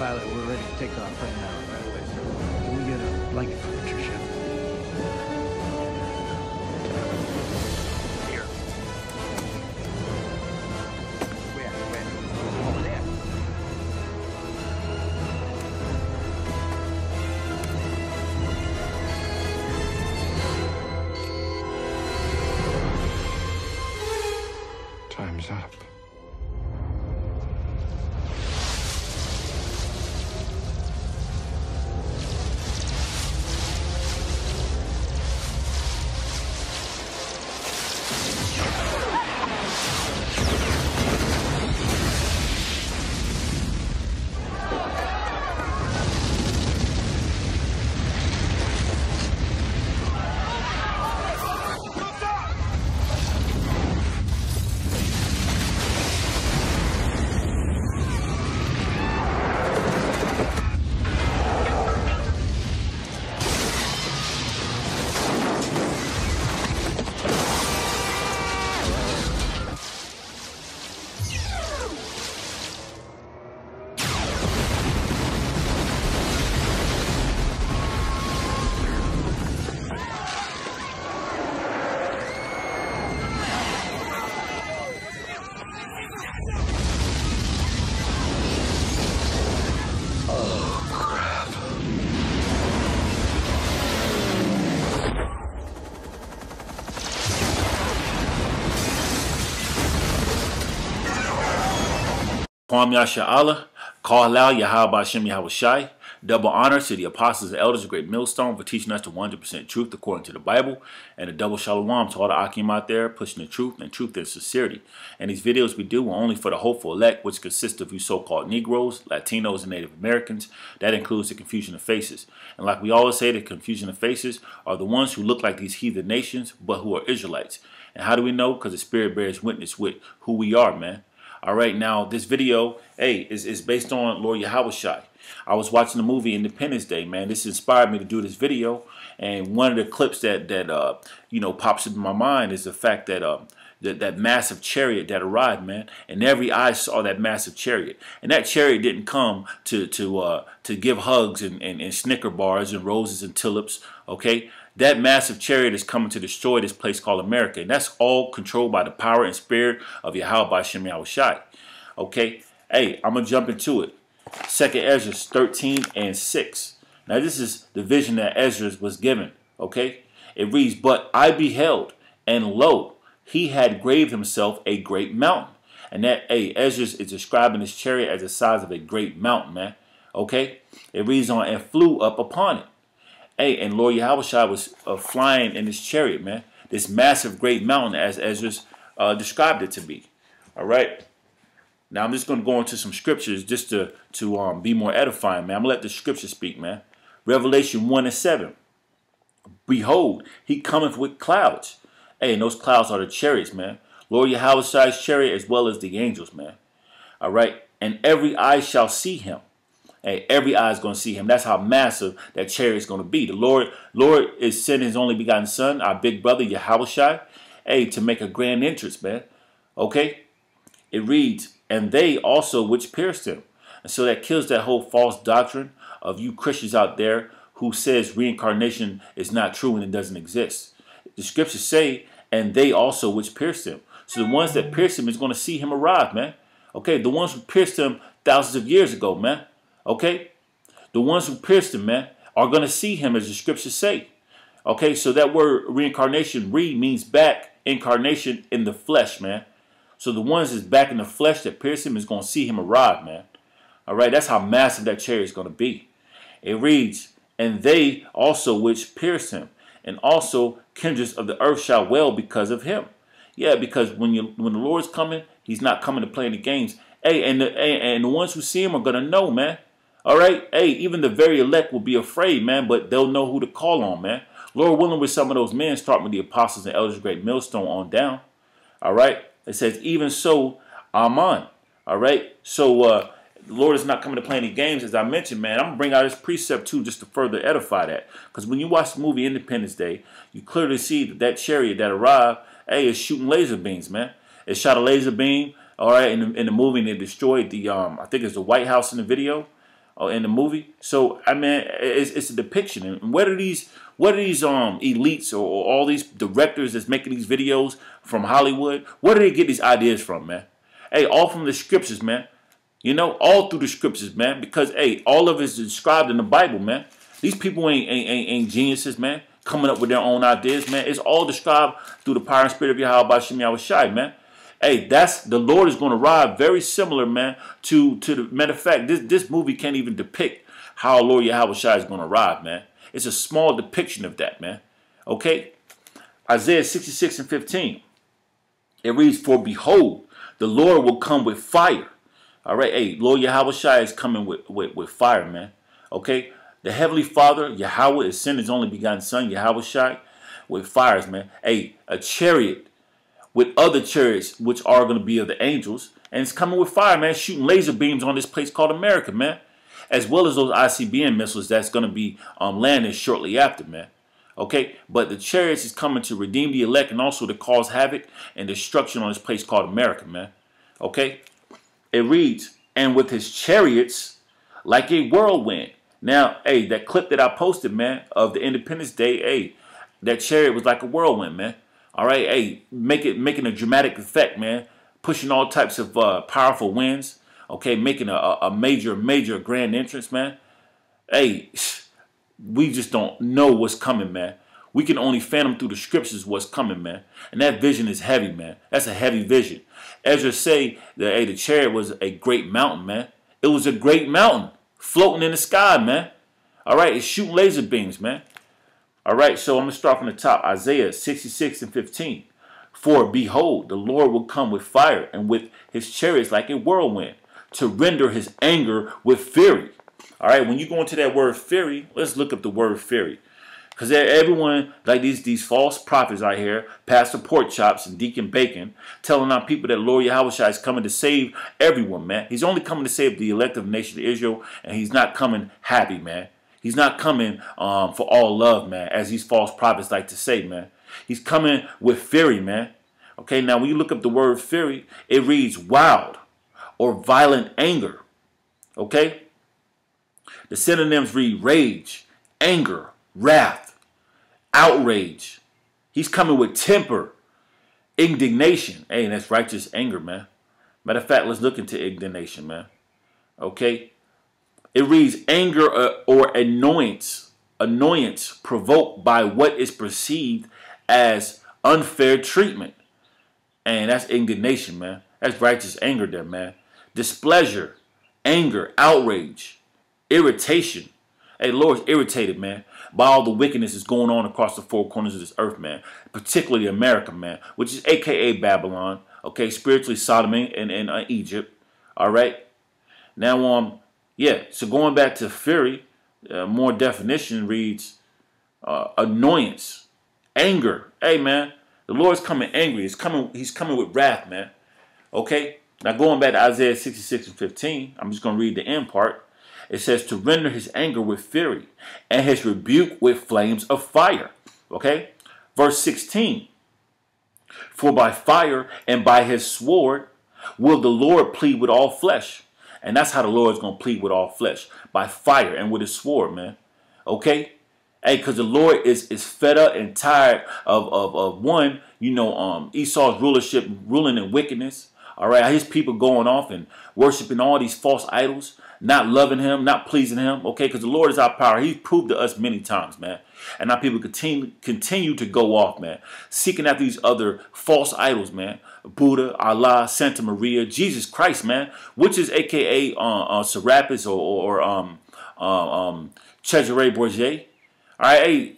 pilot. We're ready to take off right now. Can we get a blanket Kwam Yasha Allah, Kalal Yahweh Shem Yahweh. Double honor to the apostles and elders of Great Millstone for teaching us the 100% truth according to the Bible. And a double shalom to all the Akim out there pushing the truth and truth and sincerity. And these videos we do are only for the hopeful elect, which consists of you so-called Negroes, Latinos, and Native Americans. That includes the confusion of faces. And like we always say, the confusion of faces are the ones who look like these heathen nations, but who are Israelites. And how do we know? Because the Spirit bears witness with who we are, man. All right, now this video, hey, is, is based on Lord Yahweh Shai. I was watching the movie Independence Day, man. This inspired me to do this video. And one of the clips that that uh, you know pops into my mind is the fact that uh, that, that massive chariot that arrived, man. And every eye saw that massive chariot. And that chariot didn't come to to uh, to give hugs and, and, and Snicker bars and roses and tulips, okay? That massive chariot is coming to destroy this place called America. And that's all controlled by the power and spirit of Yahweh by Shem Yahweh Shai. Okay? Hey, I'm going to jump into it. Second Ezra 13 and 6. Now this is the vision that Ezra was given. Okay? It reads, But I beheld, and lo, he had graved himself a great mountain. And that, hey, Ezra is describing his chariot as the size of a great mountain, man. Okay? It reads on, and flew up upon it. Hey, and Lord Yahweh was uh, flying in his chariot, man. This massive, great mountain, as Ezra uh, described it to be. All right. Now I'm just going to go into some scriptures just to to um, be more edifying, man. I'm gonna let the scripture speak, man. Revelation one and seven. Behold, he cometh with clouds. Hey, and those clouds are the chariots, man. Lord Yahweh's chariot as well as the angels, man. All right, and every eye shall see him. Hey, every eye is going to see him. That's how massive that chariot is going to be. The Lord, Lord is sending his only begotten son, our big brother Yahweh hey, to make a grand entrance, man. Okay? It reads, and they also which pierced him. And so that kills that whole false doctrine of you Christians out there who says reincarnation is not true and it doesn't exist. The scriptures say, and they also which pierced him. So the ones that pierced him is going to see him arrive, man. Okay, the ones who pierced him thousands of years ago, man. Okay? The ones who pierced him, man, are going to see him as the scriptures say. Okay, so that word reincarnation, re means back, incarnation in the flesh, man. So the ones that's back in the flesh that pierced him is going to see him arrive, man. All right, that's how massive that chariot is going to be. It reads, and they also which pierced him, and also kindreds of the earth shall wail because of him. Yeah, because when you when the Lord's coming, he's not coming to play any games. Hey, and the, and the ones who see him are going to know, man. All right? Hey, even the very elect will be afraid, man, but they'll know who to call on, man. Lord willing, with some of those men, starting with the apostles and elders great millstone on down. All right? It says, even so, Amen. All right? So, uh, the Lord is not coming to play any games, as I mentioned, man. I'm to bring out this precept, too, just to further edify that. Because when you watch the movie Independence Day, you clearly see that that chariot that arrived, hey, is shooting laser beams, man. It shot a laser beam, all right, in the, in the movie, and it destroyed the, um, I think it's the White House in the video. In the movie. So I mean, it's, it's a depiction. And what are these? What are these um elites or, or all these directors that's making these videos from Hollywood? Where do they get these ideas from, man? Hey, all from the scriptures, man. You know, all through the scriptures, man. Because hey, all of it is described in the Bible, man. These people ain't ain't, ain't, ain't geniuses, man. Coming up with their own ideas, man. It's all described through the power and spirit of Yahweh Bashim Yahushai, man. Hey, that's the Lord is going to ride very similar, man, to to the matter of fact, this this movie can't even depict how Lord Yahweh Shai is going to ride, man. It's a small depiction of that, man. Okay? Isaiah 66 and 15. It reads, For behold, the Lord will come with fire. All right, hey, Lord Yahweh Shai is coming with, with, with fire, man. Okay? The Heavenly Father, Yahweh, is sent his only begotten Son, Yahweh Shai, with fires, man. Hey, a chariot with other chariots, which are going to be of the angels. And it's coming with fire, man, shooting laser beams on this place called America, man. As well as those ICBM missiles that's going to be um, landing shortly after, man. Okay, but the chariots is coming to redeem the elect and also to cause havoc and destruction on this place called America, man. Okay, it reads, and with his chariots like a whirlwind. Now, hey, that clip that I posted, man, of the Independence Day, hey, that chariot was like a whirlwind, man. All right, hey, make it making a dramatic effect, man. Pushing all types of uh, powerful winds. Okay, making a, a major, major grand entrance, man. Hey, we just don't know what's coming, man. We can only fathom through the scriptures what's coming, man. And that vision is heavy, man. That's a heavy vision. Ezra say that hey, the chariot was a great mountain, man. It was a great mountain floating in the sky, man. All right, it's shooting laser beams, man. All right, so I'm going to start from the top. Isaiah 66 and 15. For behold, the Lord will come with fire and with his chariots like a whirlwind to render his anger with fury. All right, when you go into that word fury, let's look up the word fury. Because everyone, like these, these false prophets out here, Pastor Pork Chops and Deacon Bacon, telling our people that Lord Yahweh is coming to save everyone, man. He's only coming to save the elective nation of Israel, and he's not coming happy, man. He's not coming um, for all love, man, as these false prophets like to say, man. He's coming with fury, man. Okay, now when you look up the word fury, it reads wild or violent anger. Okay? The synonyms read rage, anger, wrath, outrage. He's coming with temper, indignation. Hey, that's righteous anger, man. Matter of fact, let's look into indignation, man. Okay? It reads anger uh, or annoyance, annoyance provoked by what is perceived as unfair treatment. And that's indignation, man. That's righteous anger there, man. Displeasure, anger, outrage, irritation. Hey, Lord's irritated, man, by all the wickedness that's going on across the four corners of this earth, man. Particularly America, man, which is AKA Babylon, okay, spiritually Sodom and, and uh, Egypt, all right? Now, um, yeah, so going back to fury, uh, more definition reads uh, annoyance, anger. Hey, man, the Lord's coming angry. He's coming, he's coming with wrath, man. Okay? Now going back to Isaiah 66 and 15, I'm just going to read the end part. It says to render his anger with fury and his rebuke with flames of fire. Okay? Verse 16. For by fire and by his sword will the Lord plead with all flesh. And that's how the Lord is going to plead with all flesh. By fire and with his sword, man. Okay? Hey, because the Lord is, is fed up and tired of, of, of one, you know, um, Esau's rulership ruling in wickedness. All right, his people going off and worshiping all these false idols, not loving him, not pleasing him. Okay, because the Lord is our power. He's proved to us many times, man. And our people continue continue to go off, man, seeking after these other false idols, man. Buddha, Allah, Santa Maria, Jesus Christ, man, which is AKA uh, uh, Serapis or, or um, uh, um, Cesare Borgia. All right, hey,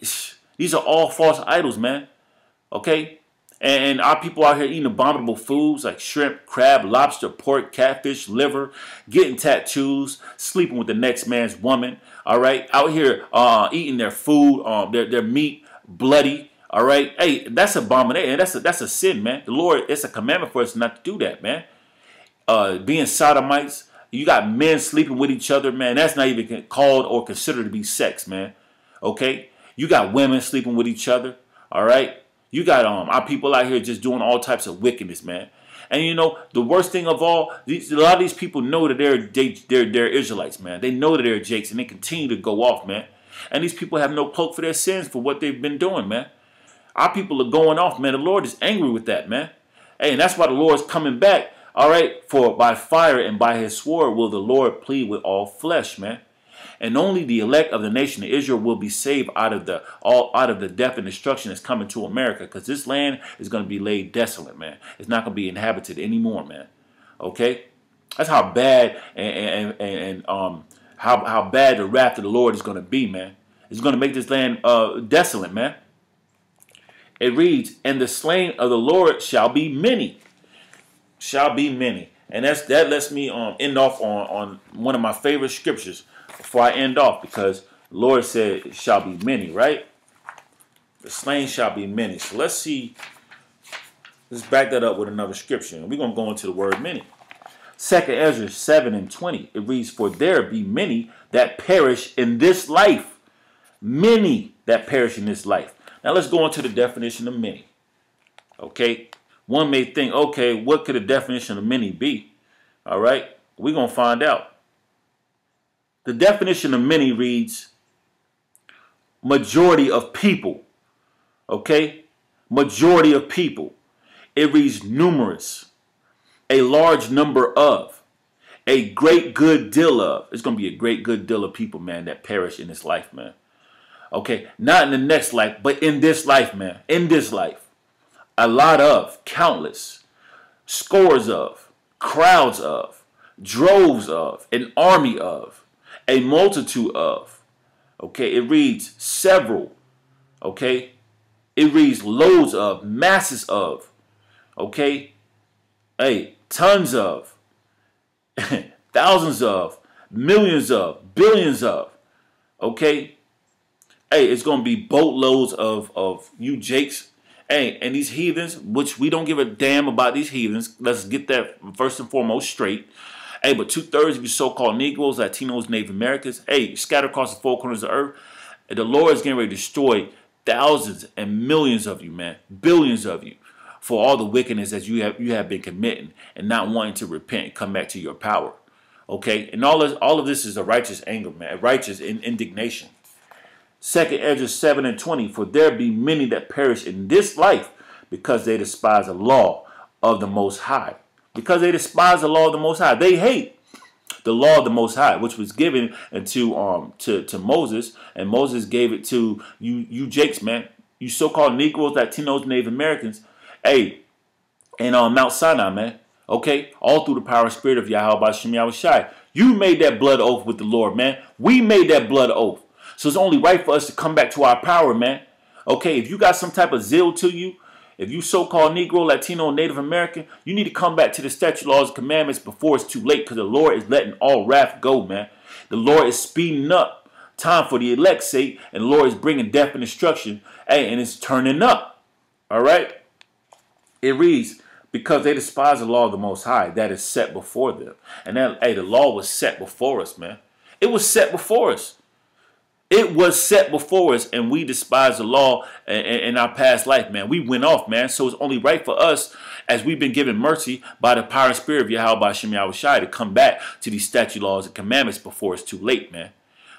these are all false idols, man. Okay, and our people out here eating abominable foods like shrimp, crab, lobster, pork, catfish, liver, getting tattoos, sleeping with the next man's woman. All right, out here uh, eating their food, um, their their meat bloody. All right, hey, that's abomination. That's a that's a sin, man. The Lord, it's a commandment for us not to do that, man. Uh, being sodomites, you got men sleeping with each other, man. That's not even called or considered to be sex, man. Okay, you got women sleeping with each other. All right, you got um our people out here just doing all types of wickedness, man. And you know, the worst thing of all, these, a lot of these people know that they're they, they're they're Israelites, man. They know that they're Jakes, and they continue to go off, man. And these people have no cloak for their sins for what they've been doing, man. Our people are going off, man. The Lord is angry with that, man. Hey, and that's why the Lord is coming back. All right, for by fire and by his sword will the Lord plead with all flesh, man and only the elect of the nation of Israel will be saved out of the all out of the death and destruction that's coming to America because this land is going to be laid desolate, man. It's not going to be inhabited anymore, man. Okay, that's how bad and and, and, um how how bad the wrath of the Lord is going to be, man. It's going to make this land uh, desolate, man. It reads, "And the slain of the Lord shall be many, shall be many." And that's that lets me um, end off on on one of my favorite scriptures before I end off because Lord said it shall be many, right? The slain shall be many. So let's see. Let's back that up with another scripture. And we're going to go into the word many. Second Ezra 7 and 20. It reads, For there be many that perish in this life. Many that perish in this life. Now let's go into the definition of many. Okay. One may think, okay, what could the definition of many be? All right. We're going to find out. The definition of many reads majority of people. Okay? Majority of people. It reads numerous. A large number of. A great good deal of. It's going to be a great good deal of people, man, that perish in this life, man. Okay? Not in the next life, but in this life, man. In this life. A lot of, countless, scores of, crowds of, droves of, an army of a multitude of. Okay, it reads several. Okay, it reads loads of, masses of. Okay, hey, tons of, thousands of, millions of, billions of. Okay, hey, it's gonna be boatloads of of you Jakes. Hey, and these heathens, which we don't give a damn about these heathens. Let's get that first and foremost straight. Hey, but two thirds of you so-called Negroes, Latinos, Native Americans, hey, scattered across the four corners of the earth, the Lord is getting ready to destroy thousands and millions of you, man, billions of you, for all the wickedness that you have you have been committing and not wanting to repent and come back to your power. Okay, and all of all of this is a righteous anger, man, righteous in, indignation. Second Ezra 7 and 20, for there be many that perish in this life because they despise the law of the Most High because they despise the law of the Most High. They hate the law of the Most High, which was given to um to to Moses, and Moses gave it to you you Jakes, man, you so-called Negroes, Latinos, Native Americans. Hey, and on um, Mount Sinai, man. Okay, all through the power and spirit of Yahweh by Shem Shai. You made that blood oath with the Lord, man. We made that blood oath. So it's only right for us to come back to our power, man. Okay, if you got some type of zeal to you, if you so-called Negro, Latino, Native American, you need to come back to the statute laws and commandments before it's too late because the Lord is letting all wrath go, man. The Lord is speeding up time for the elect's sake, and the Lord is bringing death and destruction, hey, and it's turning up. All right? It reads, because they despise the law of the Most High that is set before them. And that, hey, the law was set before us, man. It was set before us. It was set before us, and we despise the law in our past life, man. We went off, man. So it's only right for us, as we've been given mercy by the power and spirit of Yahweh by Shem Shai, to come back to these statute laws and commandments before it's too late, man.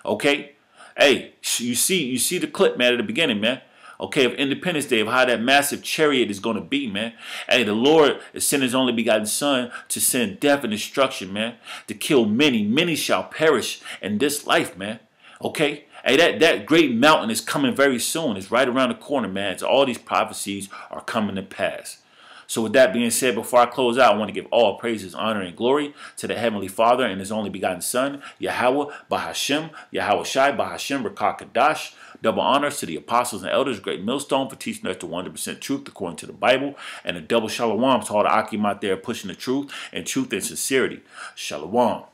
Okay? Hey, you see, you see the clip, man, at the beginning, man. Okay, of Independence Day, of how that massive chariot is going to be, man. Hey, the Lord is sending his only begotten Son to send death and destruction, man. To kill many. Many shall perish in this life, man. Okay? Hey, that, that great mountain is coming very soon. It's right around the corner, man. So all these prophecies are coming to pass. So with that being said, before I close out, I want to give all praises, honor, and glory to the Heavenly Father and His only begotten Son, Yahweh, Bahashem, Yahweh Shai, Bahashem, Rakakadash. Double honors to the apostles and elders, great millstone for teaching us the 100% truth according to the Bible, and a double shalom to all the Akim out there pushing the truth and truth and sincerity. Shalom.